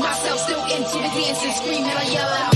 myself still into the dance and screaming, I yell out.